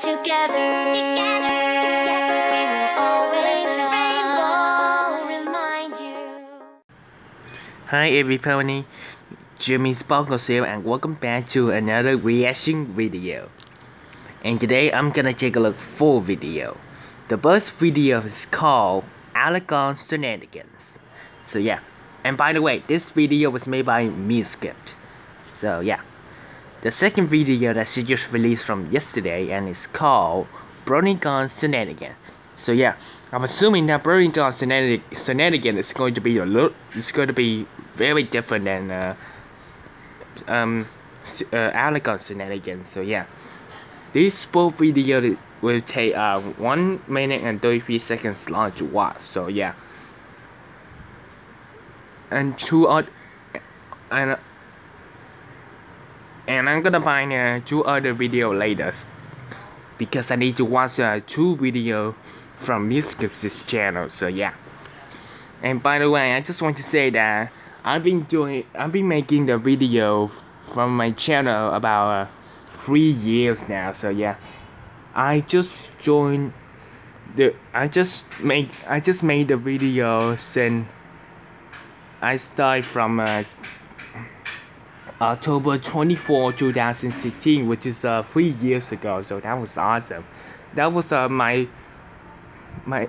together. Together. Hi everybody, Jemima Sparkle and welcome back to another reaction video. And today I'm gonna take a look full video. The first video is called Alagon Shenanigans. So yeah, and by the way, this video was made by MuseScript. So yeah. The second video that she just released from yesterday and it's called Brolygon Shenanigan. So yeah, I'm assuming that Brolygon Shenanigan, Shenanigan is going to be a little, it's going to be very different than uh, um, uh, Alagon Shenanigan. So yeah, this both video will take uh, 1 minute and 33 seconds long to watch. So yeah, and two other and and I'm gonna find uh, two other video later. Because I need to watch uh, two video from MuseScript's channel so yeah. And by the way I just want to say that I've been doing I've been making the video from my channel about uh, three years now so yeah. I just joined the I just make I just made the video since I started from uh, October 24, 2016, which is uh, three years ago. So that was awesome. That was uh, my my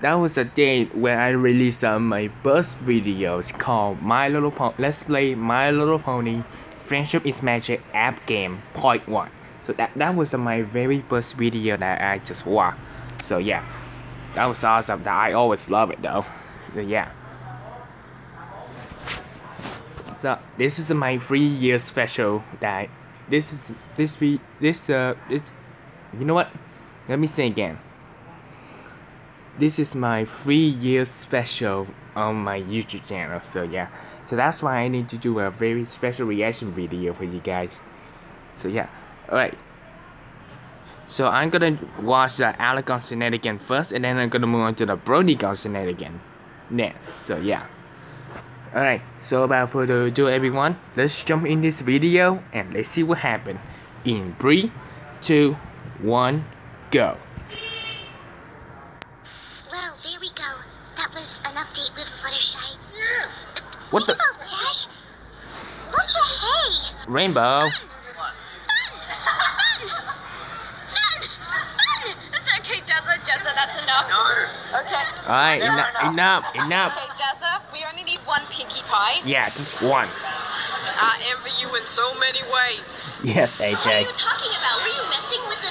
that was a date when I released uh, my first videos called My Little Pony. Let's play My Little Pony. Friendship is Magic app game point one. So that that was uh, my very first video that I just watched. So yeah, that was awesome. That I always love it though. So yeah. So this is my three year special that this is this we this uh it's you know what? Let me say again. This is my three year special on my YouTube channel. So yeah. So that's why I need to do a very special reaction video for you guys. So yeah. Alright. So I'm gonna watch the Alagon Shenanigan first and then I'm gonna move on to the Brolygon Shenanigan next. So yeah. Alright, so without further ado everyone, let's jump in this video and let's see what happened. In 3, 2, 1, go. Well, there we go. That was an update with Fluttershy. What the? Oh, Dash! What the hey? Rainbow. Okay, Jezza, Jezza, that's enough. Okay. Alright, enough, enough, enough. Okay, Jezza, we only need one Pinkie Pie. Yeah, just one. I envy you in so many ways. Yes, AJ. What are you talking about? Were you messing with the...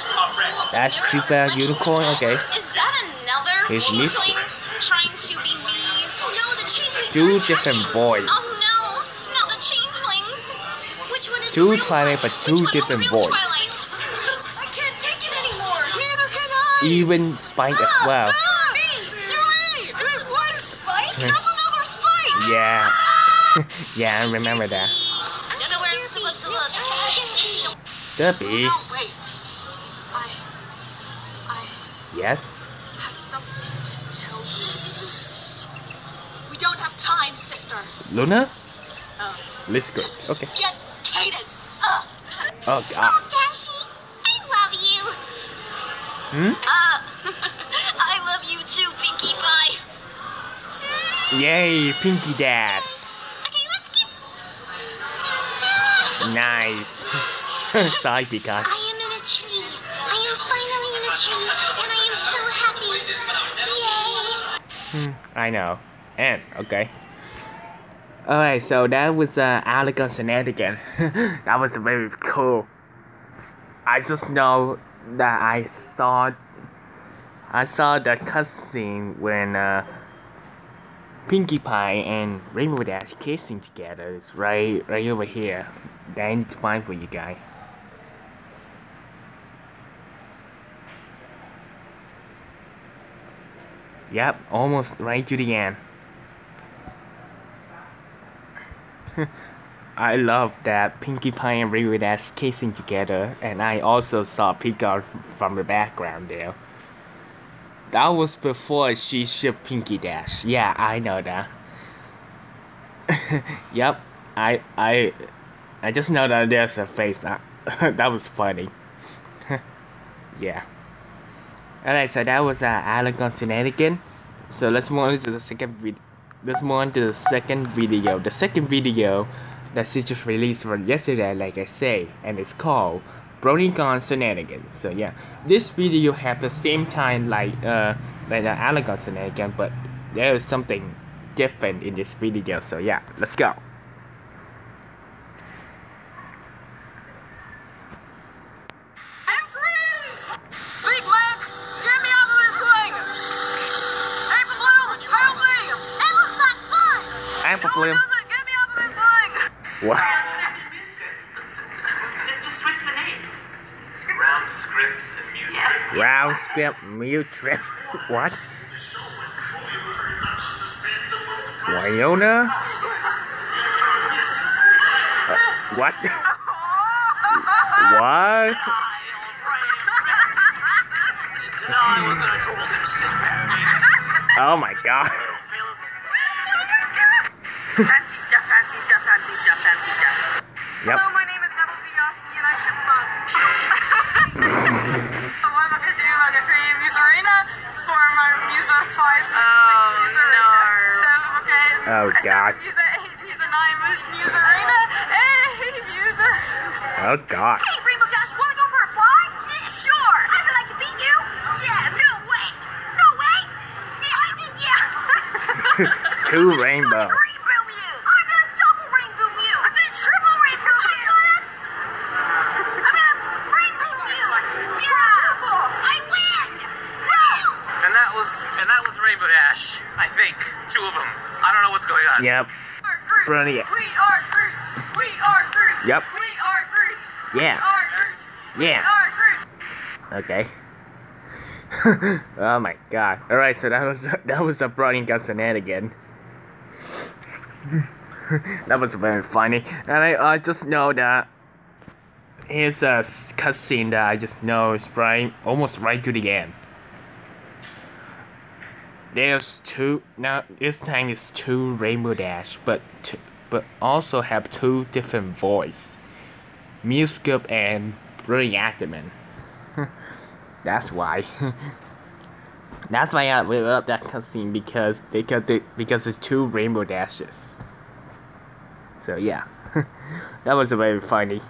That's mirror super unicorn, okay. Is that another Here's changeling Miss- trying to be me? Oh no, the changelings Two are attacking. different boys. Oh no, not the changelings. Which one is Two the real Twilight, but two one is the different real boys. I can't take it anymore. Neither can I. Even Spike as well. Ah, me, you me. There's one spike. There's another spike. Yeah. Yeah, I remember that. I know where I'm supposed to look. Derpy. No, wait. I. I Yes. have something to tell you. We don't have time, sister. Luna? Oh. Let's go. Okay. Get Cadance. Ugh. Oh god. Oh, Dashi, I love you. Hmm? Uh, I love you too, Pinkie Pie. Yay, Pinkie Dash. Nice. Sorry, Peacock. I am in a tree. I am finally in a tree, and I am so happy. Yay! Hmm, I know. And, okay. Alright, so that was uh, Alagon Shenanigan. that was very cool. I just know that I saw I saw the cutscene when uh, Pinkie Pie and Rainbow Dash kissing together. It's right right over here. That I need to find for you guys. Yep, almost right to the end. I love that Pinkie Pie and Rainbow Dash kissing together, and I also saw Peacock from the background there. That was before she shipped Pinkie Dash. Yeah, I know that. yep, I I I just know that there's a face that that was funny. yeah. Alright, so that was uh, Alan on Shenanigan. So let's move on to the second video. Let's move on to the second video. The second video that she just released from yesterday, like I say, and it's called Brony Gone Shenanigans. So yeah, this video have the same time like uh like the Alan Gone Shenanigan, but there is something different in this video. So yeah, let's go. Mute trip. What? Wyona? Uh, what? what? Oh my god. God. started Musa 8, Musa 9, Musa Musarena. Hey, Musa. Oh god. Hey, Rainbow Dash, wanna go for a fly? Yeah, sure. I feel like to beat you. Yeah, no way. No way. Yeah, I think yeah. Two rainbow. We are Groots. We are Groots. Yep. We are Groots. Yeah. We. Yeah. We are Groots. Okay. oh my god. Alright, so that was that was a Browning Gun again. that was very funny. And I, I just know that here's a cutscene that I just know is right almost right to the end. There's two now this time is two Rainbow Dash, but two, but also have two different voice. Muscup and Brilliant Ackerman. That's why. That's why I really love that cutscene because because they, because it's two rainbow dashes. So yeah, that was very funny.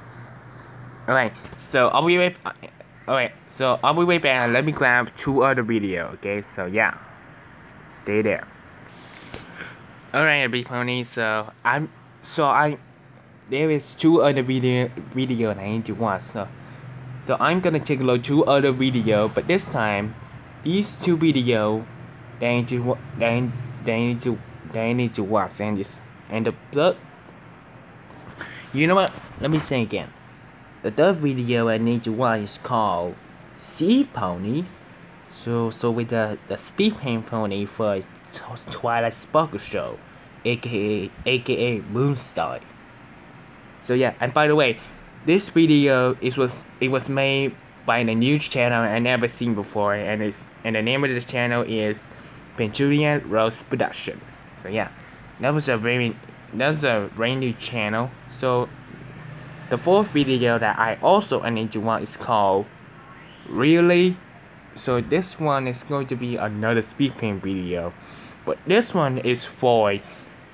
Alright, so I'll be right. Alright, so I'll be right back let me grab two other video. Okay, so yeah, stay there. Alright, everybody. So I'm so I there is two other video video I need to watch. So so I'm gonna take a look two other video, but this time, these two video, they need to they they need to they need to watch and this and the third. You know what? Let me say again. The third video I need to watch is called Sea Ponies. So so with the the speed paint pony for Tw- Twilight Sparkle Show, aka aka Moonstar. So yeah, and by the way, this video it was it was made by the news channel I never seen before, and it's and the name of the channel is Petunia Rose Production. So yeah, that was a very that's a brand new channel. So the fourth video that I also need to is called Really. So this one is going to be another speed paint video, but this one is for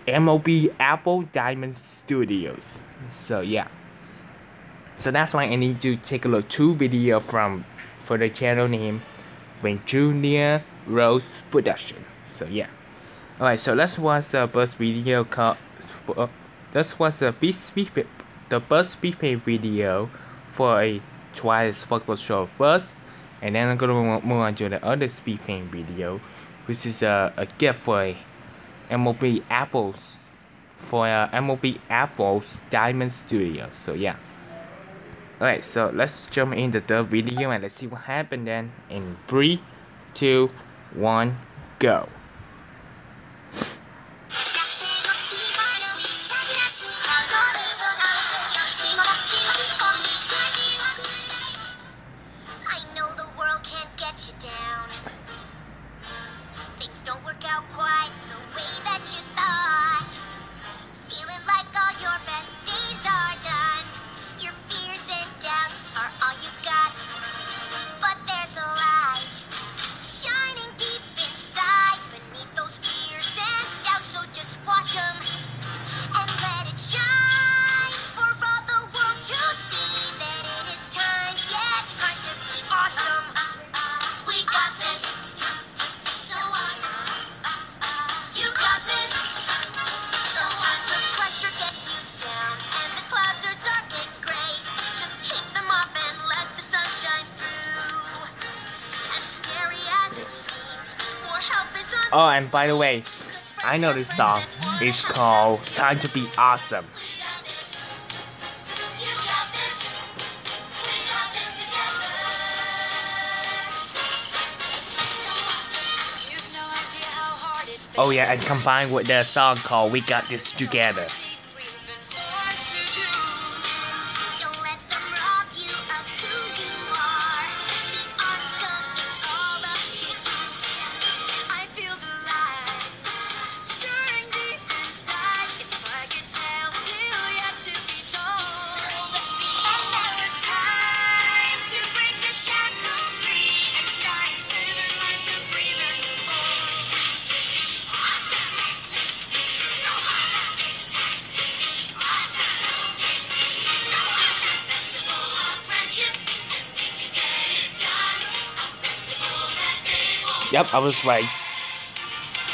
MOB Apple Diamond Studios. So yeah. So that's why I need to take a look two video from for the channel name Petunia Rose Production. So yeah. Alright, so let's watch the first video called uh, let's watch the first the first speed video for a twice Sparkle show first and then I'm gonna move on to the other speed paint video which is a, a gift for a MOB Apples for uh, MOB Apples Diamond Studio. So yeah. Alright, so let's jump into the video and let's see what happened then in three, two, one, go. You've got. Oh, and by the way, I know this song. It's called "Time to Be Awesome." Oh yeah, and combined with their song called "We Got This Together." Yep, I was right.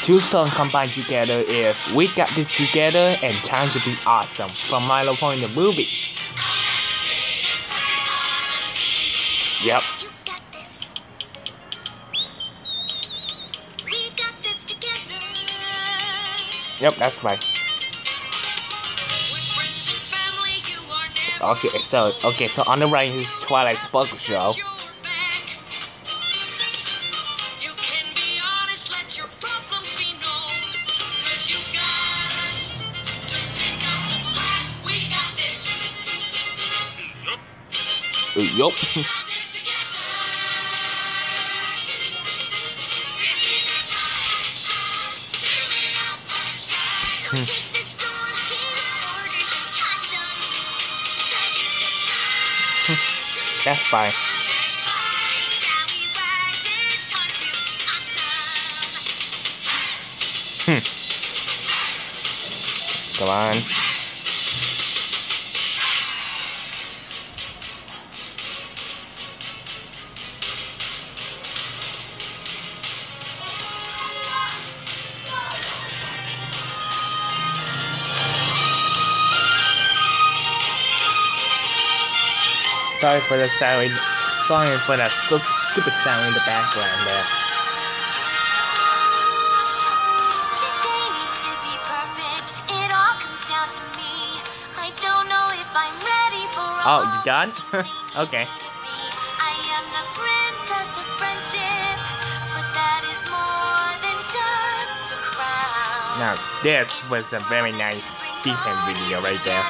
Two songs combined together is "We Got This Together" and "Time to Be Awesome" from My Little Pony the movie. Yep. Yep, that's right. Okay, so okay, so on the right is Twilight Sparkle Show. Uh, to That's fine. Now we rise, it's time to be awesome. Come on. Sorry for the sound. Sorry for that stu- stupid sound in the background there. Today needs to be perfect. It all comes down to me. I don't know if I'm ready for Oh, you done? Okay. they need to be. I am the princess of friendship, but that is more than just a crown. Now, this was a very nice Stephen video right there.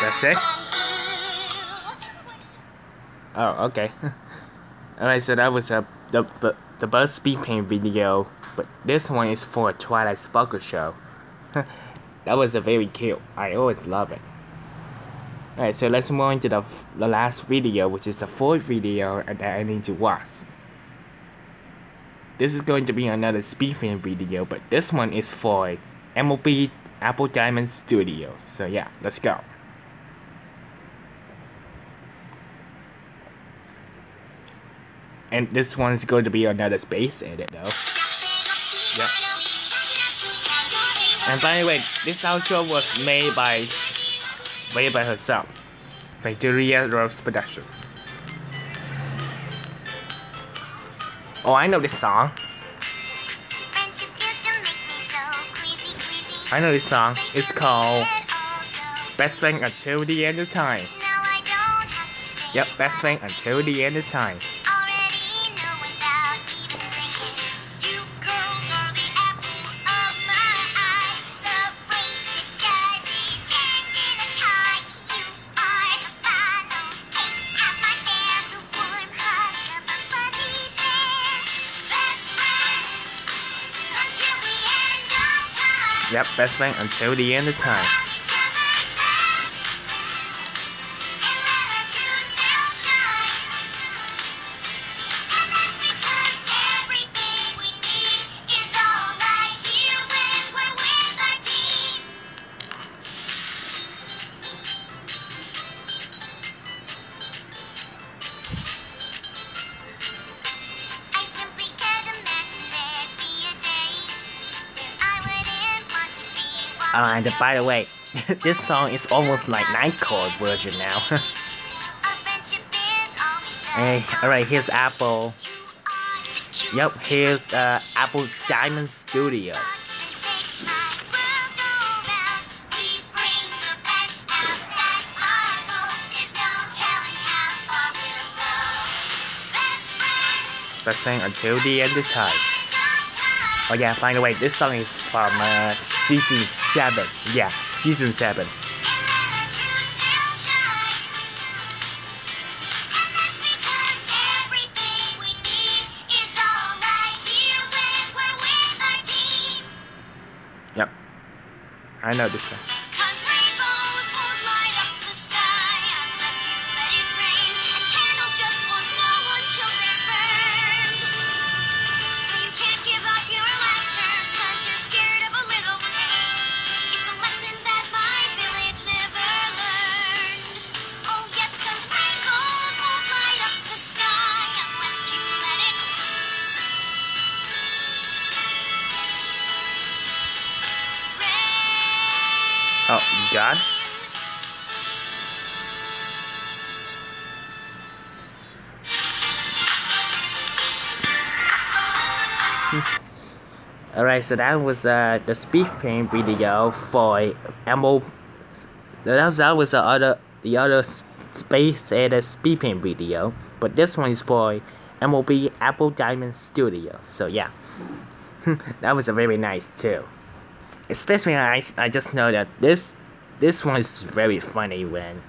That's it? Oh, okay. Alright, so that was a the the, the Buzz Speed Paint video, but this one is for Twilight Sparkle Show. that was a very cute. I always love it. Alright, so let's move on to the, the last video, which is the fourth video that I need to watch. This is going to be another Speed Paint video, but this one is for MLB Apple Diamond Studio. So yeah, let's go. And this one's going to be another space edit though. Yep. And by the way, this outro was made by made by herself. Victoria Rose Production. Oh, I know this song. Friendship used to make me so queasy, queasy. I know this song. It's called Best Friend Until the End of Time. now I don't have to say Yep, Best Friend Until the End of Time. Yep, Best Friend Until the End of Time. And by the way, this song is almost like Nightcore version now. Hey, alright, here's Apple. Yep, here's uh, Apple Diamond Studio. Best thing until the end of time. Oh yeah, by the way, this song is from uh, season 7. Yeah, season 7. Yep, I know this one. Got? Alright, so that was uh, the speed paint video for Ammo. That was, that was the other the other space and speed paint video, but this one is for MOB Apple Diamond Studio. So yeah, that was a very nice too. Especially I I just know that this this one is very funny when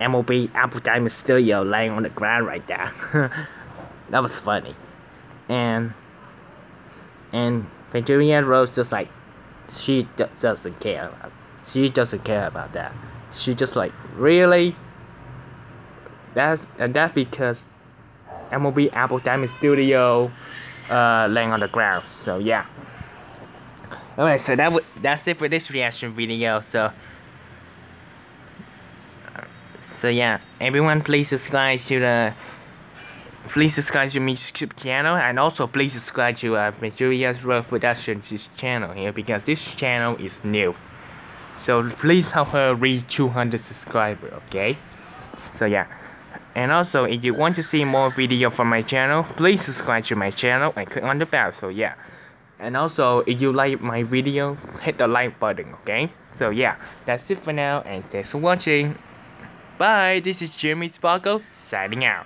MOB Apple Diamond Studio laying on the ground right there. that was funny. And and Victoria Rose just like she doesn't care. She doesn't care about that. She just like really. That's and that's because MOB Apple Diamond Studio uh laying on the ground. So yeah. Alright, so that that's it for this reaction video. So so yeah, everyone please subscribe to the please subscribe to my YouTube channel and also please subscribe to uh, Majoria's Road Productions channel here because this channel is new. So please help her reach 200 subscribers, okay? So yeah. And also, if you want to see more video from my channel, please subscribe to my channel and click on the bell. So yeah. And also, if you like my video, hit the like button, okay? So yeah, that's it for now, and thanks for watching. Bye, this is Jemima Sparkle, signing out.